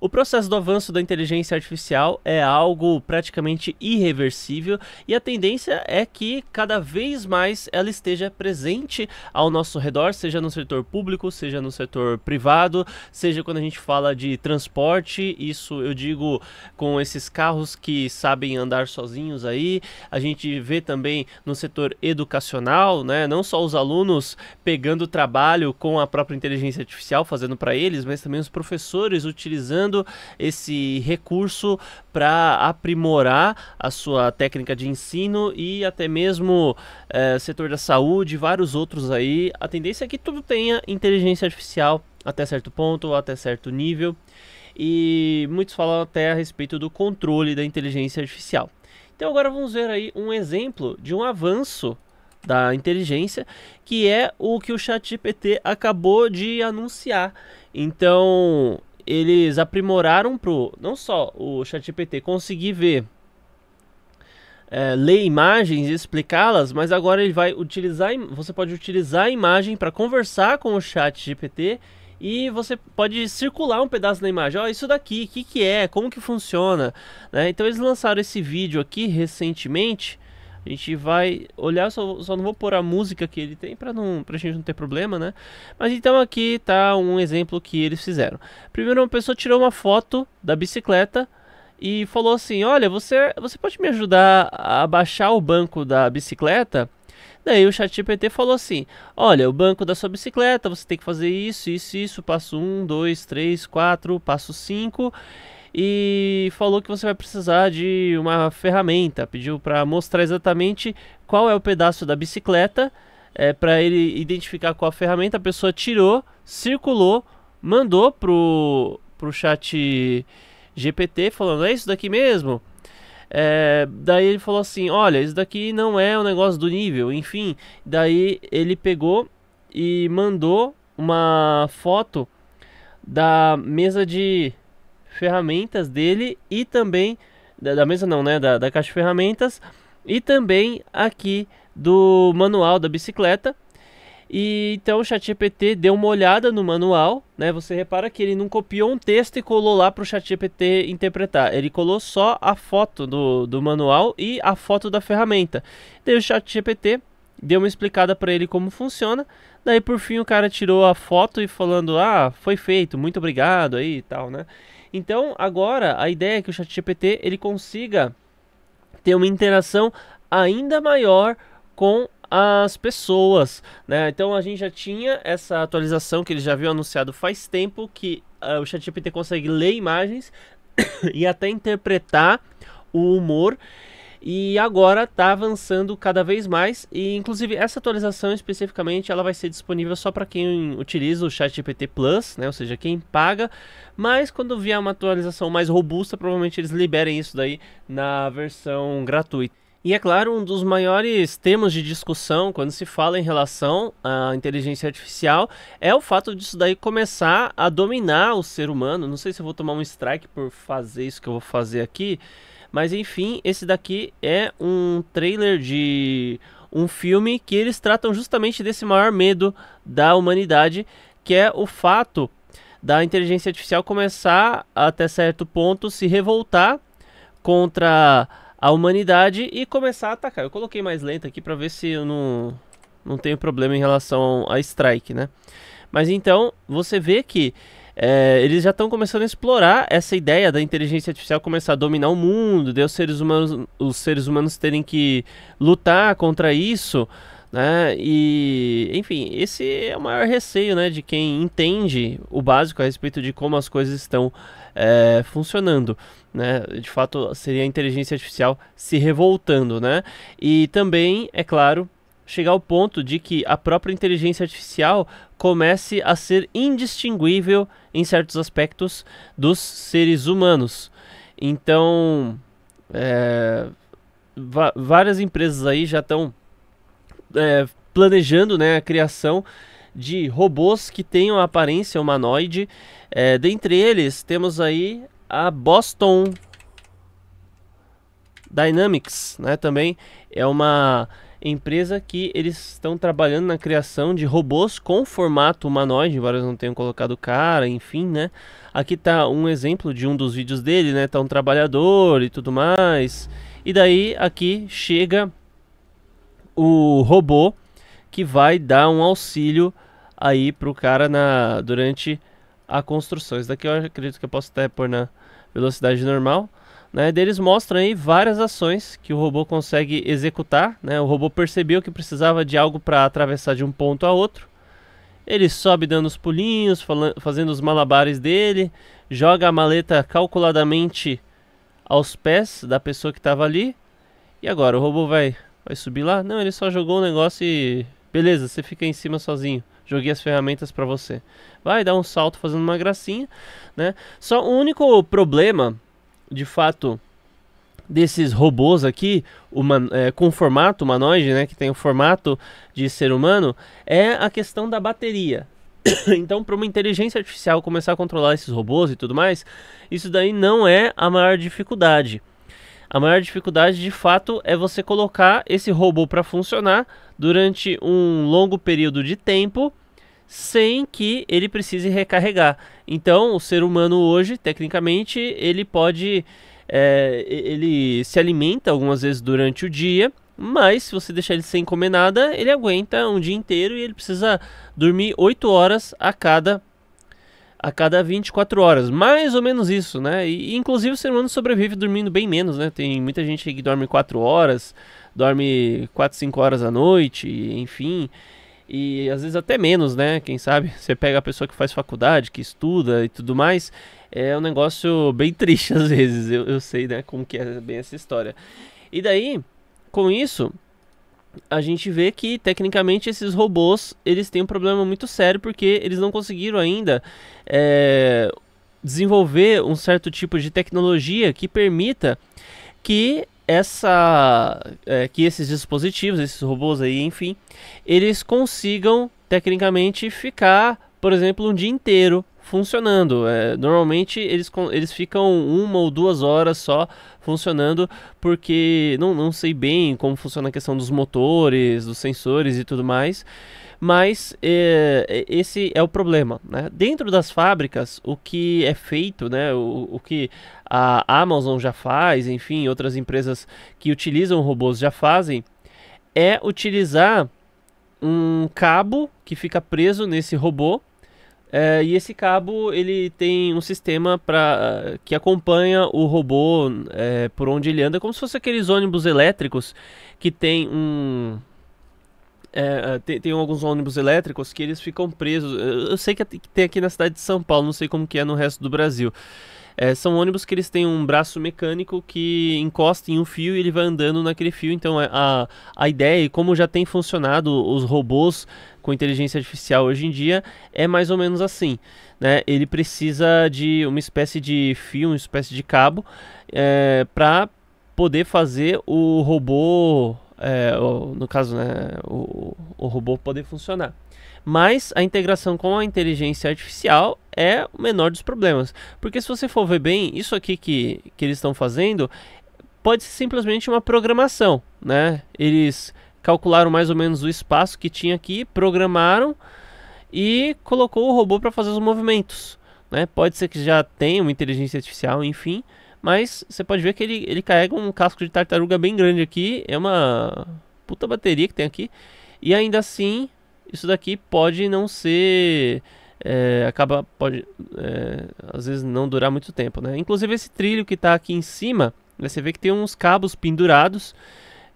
O processo do avanço da inteligência artificial é algo praticamente irreversível e a tendência é que cada vez mais ela esteja presente ao nosso redor, seja no setor público, seja no setor privado, seja quando a gente fala de transporte, isso eu digo com esses carros que sabem andar sozinhos aí. A gente vê também no setor educacional, né? Não só os alunos pegando trabalho com a própria inteligência artificial, fazendo para eles, mas também os professores utilizando usando esse recurso para aprimorar a sua técnica de ensino e até mesmo é, setor da saúde, vários outros aí. A tendência é que tudo tenha inteligência artificial até certo ponto, até certo nível. E muitos falam até a respeito do controle da inteligência artificial. Então agora vamos ver aí um exemplo de um avanço da inteligência, que é o que o ChatGPT acabou de anunciar. Então, eles aprimoraram pro não só o ChatGPT conseguir ver é, ler imagens e explicá-las, mas agora ele vai utilizar, você pode utilizar a imagem para conversar com o chat GPT e você pode circular um pedaço da imagem. Ó, oh, isso daqui, o que, que é, como que funciona, né? Então eles lançaram esse vídeo aqui recentemente a gente vai olhar, só, só não vou pôr a música que ele tem para não gente não ter problema, né? Mas então aqui tá um exemplo que eles fizeram. Primeiro uma pessoa tirou uma foto da bicicleta e falou assim: "Olha, você você pode me ajudar a baixar o banco da bicicleta?" Daí o ChatGPT falou assim: Olha, o banco da sua bicicleta, você tem que fazer isso, isso, isso, passo 1, 2, 3, 4, passo 5 e falou que você vai precisar de uma ferramenta. Pediu para mostrar exatamente qual é o pedaço da bicicleta, é, para ele identificar qual a ferramenta. A pessoa tirou, circulou, mandou pro, pro chat GPT falando: É isso daqui mesmo? É, daí ele falou assim: Olha, isso daqui não é o um negócio do nível. Enfim, daí ele pegou e mandou uma foto da mesa de ferramentas dele e também da, da mesa não, né, da, da caixa de ferramentas e também aqui do manual da bicicleta. E então o ChatGPT deu uma olhada no manual, né? Você repara que ele não copiou um texto e colou lá para o ChatGPT interpretar. Ele colou só a foto do, do manual e a foto da ferramenta. Daí o ChatGPT deu uma explicada para ele como funciona. Daí por fim o cara tirou a foto e falando: "Ah, foi feito, muito obrigado aí" e tal, né? Então, agora a ideia é que o ChatGPT ele consiga ter uma interação ainda maior com as pessoas, né? Então a gente já tinha essa atualização que ele já viu anunciado faz tempo que uh, o ChatGPT consegue ler imagens e até interpretar o humor e agora está avançando cada vez mais e inclusive essa atualização especificamente ela vai ser disponível só para quem utiliza o ChatGPT Plus, né? Ou seja, quem paga. Mas quando vier uma atualização mais robusta, provavelmente eles liberem isso daí na versão gratuita. E é claro, um dos maiores temas de discussão quando se fala em relação à inteligência artificial é o fato disso daí começar a dominar o ser humano. Não sei se eu vou tomar um strike por fazer isso que eu vou fazer aqui, mas enfim, esse daqui é um trailer de um filme que eles tratam justamente desse maior medo da humanidade, que é o fato da inteligência artificial começar até certo ponto se revoltar contra a humanidade e começar a atacar. Eu coloquei mais lento aqui para ver se eu não não tenho problema em relação a strike, né? Mas então, você vê que é, eles já estão começando a explorar essa ideia da inteligência artificial começar a dominar o mundo, de os seres humanos, os seres humanos terem que lutar contra isso, né? E, enfim, esse é o maior receio, né, de quem entende o básico a respeito de como as coisas estão é, funcionando, né? De fato, seria a inteligência artificial se revoltando, né? E também, é claro, chegar ao ponto de que a própria inteligência artificial comece a ser indistinguível em certos aspectos dos seres humanos. Então, é, várias empresas aí já estão é, planejando né, a criação de robôs que tenham aparência humanoide. É, dentre eles, temos aí a Boston Dynamics, né, também é uma empresa que eles estão trabalhando na criação de robôs com formato humanoide, embora eles não tenham colocado cara, enfim, né? Aqui tá um exemplo de um dos vídeos dele, né? Tá um trabalhador e tudo mais. E daí aqui chega o robô que vai dar um auxílio aí pro cara na durante a construção. Isso daqui eu acredito que eu posso até pôr na velocidade normal. Né, deles mostram aí várias ações que o robô consegue executar. Né, o robô percebeu que precisava de algo para atravessar de um ponto a outro. Ele sobe dando os pulinhos, fazendo os malabares dele, joga a maleta calculadamente aos pés da pessoa que estava ali. E agora, o robô vai, vai subir lá? Não, ele só jogou o negócio e. Beleza, você fica em cima sozinho. Joguei as ferramentas para você. Vai dar um salto fazendo uma gracinha, né? Só o único problema de fato desses robôs aqui, uma, é, com formato humanoide, né, que tem o formato de ser humano, é a questão da bateria. então, para uma inteligência artificial começar a controlar esses robôs e tudo mais, isso daí não é a maior dificuldade. A maior dificuldade, de fato, é você colocar esse robô para funcionar durante um longo período de tempo sem que ele precise recarregar. Então, o ser humano hoje, tecnicamente, ele pode. É, ele se alimenta algumas vezes durante o dia, mas se você deixar ele sem comer nada, ele aguenta um dia inteiro e ele precisa dormir 8 horas a cada a cada 24 horas, mais ou menos isso, né? E inclusive o ser humano sobrevive dormindo bem menos, né? Tem muita gente que dorme 4 horas, dorme 4, 5 horas à noite, enfim e às vezes até menos, né? Quem sabe? Você pega a pessoa que faz faculdade, que estuda e tudo mais, é um negócio bem triste às vezes. Eu, eu sei, né? Como que é bem essa história. E daí, com isso, a gente vê que tecnicamente esses robôs eles têm um problema muito sério porque eles não conseguiram ainda é, desenvolver um certo tipo de tecnologia que permita que essa é, que esses dispositivos, esses robôs aí, enfim, eles consigam tecnicamente ficar, por exemplo, um dia inteiro funcionando. É, normalmente eles, eles ficam uma ou duas horas só funcionando, porque não, não sei bem como funciona a questão dos motores, dos sensores e tudo mais. Mas é, esse é o problema. Né? Dentro das fábricas, o que é feito, né, o, o que a Amazon já faz, enfim, outras empresas que utilizam robôs já fazem, é utilizar um cabo que fica preso nesse robô é, e esse cabo ele tem um sistema para que acompanha o robô é, por onde ele anda, como se fosse aqueles ônibus elétricos que tem um é, é, tem, tem, alguns ônibus elétricos que eles ficam presos. Eu sei que tem aqui na cidade de São Paulo, não sei como que é no resto do Brasil. É, são ônibus que eles têm um braço mecânico que encosta em um fio e ele vai andando naquele fio. Então é, a, a ideia e como já tem funcionado os robôs com inteligência artificial hoje em dia é mais ou menos assim. Né? Ele precisa de uma espécie de fio, uma espécie de cabo é, para poder fazer o robô é, no caso, né, o, o robô poder funcionar. Mas a integração com a inteligência artificial é o menor dos problemas. Porque se você for ver bem, isso aqui que, que eles estão fazendo pode ser simplesmente uma programação. Né? Eles calcularam mais ou menos o espaço que tinha aqui, programaram e colocou o robô para fazer os movimentos. Né? Pode ser que já tenha uma inteligência artificial, enfim, mas você pode ver que ele, ele carrega um casco de tartaruga bem grande aqui. É uma puta bateria que tem aqui. E ainda assim, isso daqui pode não ser. É, acaba. Pode. É, às vezes não durar muito tempo, né? Inclusive esse trilho que está aqui em cima. Você vê que tem uns cabos pendurados.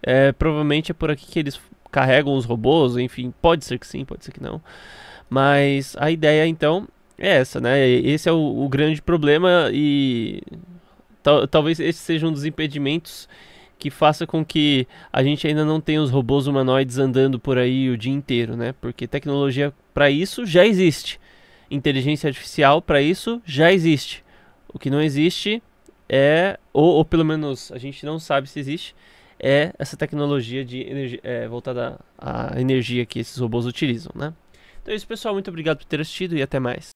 É, provavelmente é por aqui que eles carregam os robôs. Enfim, pode ser que sim, pode ser que não. Mas a ideia então é essa, né? Esse é o, o grande problema e Tal, talvez esse seja um dos impedimentos que faça com que a gente ainda não tenha os robôs humanoides andando por aí o dia inteiro, né? Porque tecnologia para isso já existe. Inteligência artificial para isso já existe. O que não existe é, ou, ou, pelo menos a gente não sabe se existe, é essa tecnologia de energia, é, voltada à energia que esses robôs utilizam, né? Então é isso, pessoal. Muito obrigado por ter assistido e até mais.